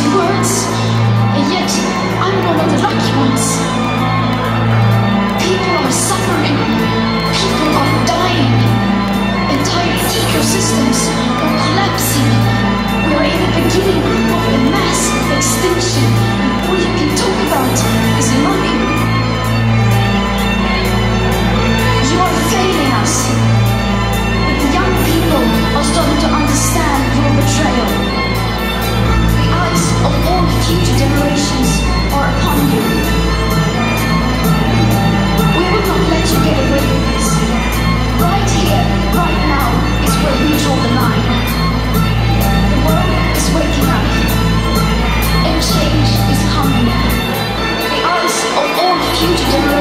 words, and yet I'm one of the lucky ones. you to do.